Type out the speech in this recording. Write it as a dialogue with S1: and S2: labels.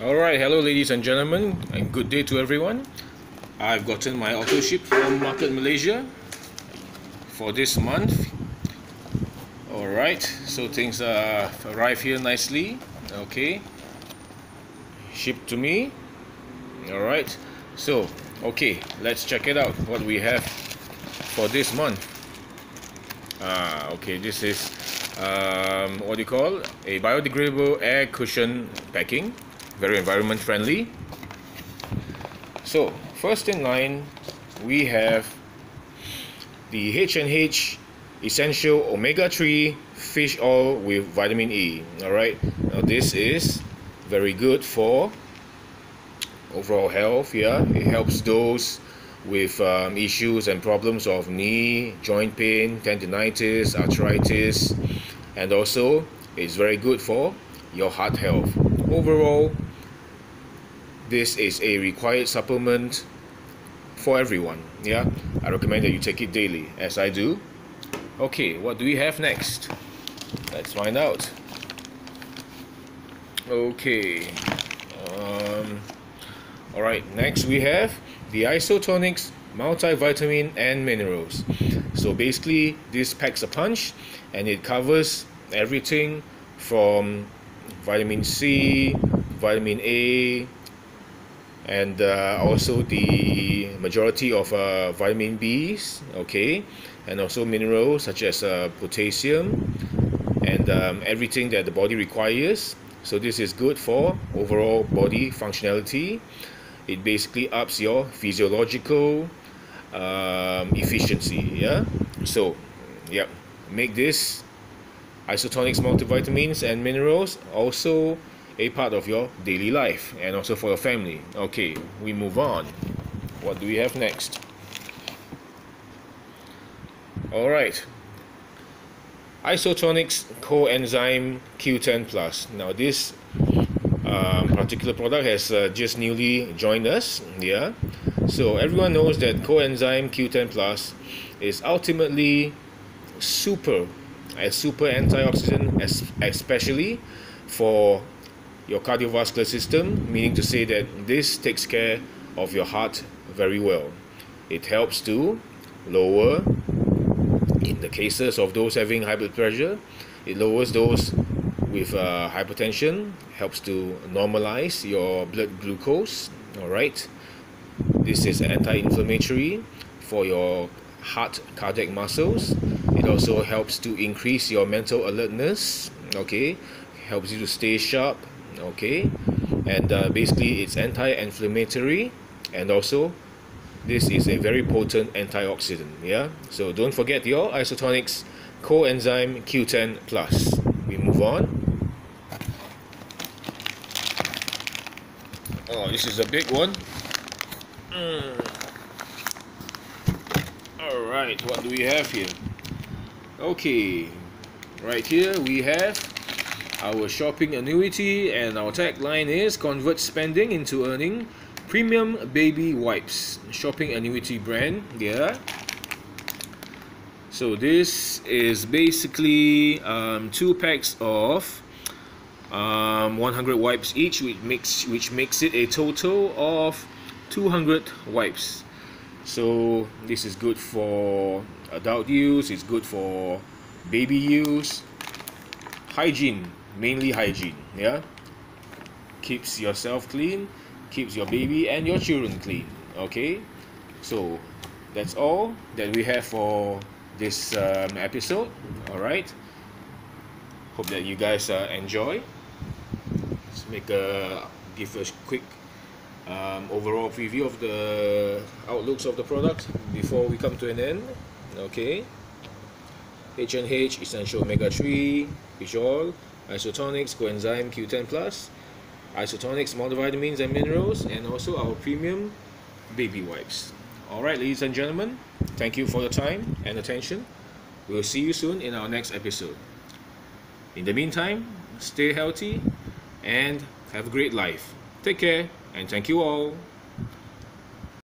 S1: Alright, hello ladies and gentlemen, and good day to everyone. I've gotten my auto ship from Market Malaysia for this month. Alright, so things uh, arrived here nicely. Okay, shipped to me. Alright, so okay, let's check it out what we have for this month. Ah, okay, this is um, what do you call a biodegradable air cushion packing very environment friendly. So first in line we have the H&H essential omega-3 fish oil with vitamin E. Alright now this is very good for overall health yeah. It helps those with um, issues and problems of knee joint pain tendinitis arthritis and also it's very good for your heart health. Overall this is a required supplement for everyone yeah? I recommend that you take it daily as I do. Okay what do we have next? Let's find out. Okay um, alright next we have the Isotonix multivitamin and minerals. So basically this packs a punch and it covers everything from vitamin C vitamin A and uh, also the majority of uh, vitamin B's okay? And also minerals such as uh, potassium and um, everything that the body requires. So this is good for overall body functionality. It basically ups your physiological um, efficiency yeah? So yep make this isotonix multivitamins and minerals. Also a part of your daily life and also for your family. Okay, we move on. What do we have next? All right. Isotonix coenzyme Q10 Plus. Now this um, particular product has uh, just newly joined us. Yeah. So everyone knows that coenzyme Q10 Plus is ultimately super, a super antioxidant, especially for your cardiovascular system, meaning to say that this takes care of your heart very well. It helps to lower, in the cases of those having high blood pressure, it lowers those with uh, hypertension, helps to normalize your blood glucose. All right, this is anti-inflammatory for your heart cardiac muscles. It also helps to increase your mental alertness. Okay, helps you to stay sharp, okay? And uh, basically it's anti-inflammatory and also this is a very potent antioxidant yeah? So don't forget your isotonix coenzyme q10 plus. We move on. Oh this is a big one. Mm. all right what do we have here? Okay. Right here we have our shopping annuity and our tagline is convert spending into earning premium baby wipes. Shopping annuity brand yeah. So this is basically um, two packs of um, 100 wipes each which makes which makes it a total of 200 wipes. So this is good for adult use it's good for baby use. Hygiene mainly hygiene yeah? Keeps yourself clean keeps your baby and your children clean okay? So that's all that we have for this um, episode all right hope that you guys uh, enjoy. Let's make a give a quick um, overall preview of the outlooks of the product before we come to an end okay? H&H essential omega-3 fish oil Isotonix coenzyme Q10 Plus, Isotonix multivitamins and minerals, and also our premium baby wipes. Alright, ladies and gentlemen, thank you for your time and attention. We'll see you soon in our next episode. In the meantime, stay healthy and have a great life. Take care and thank you all.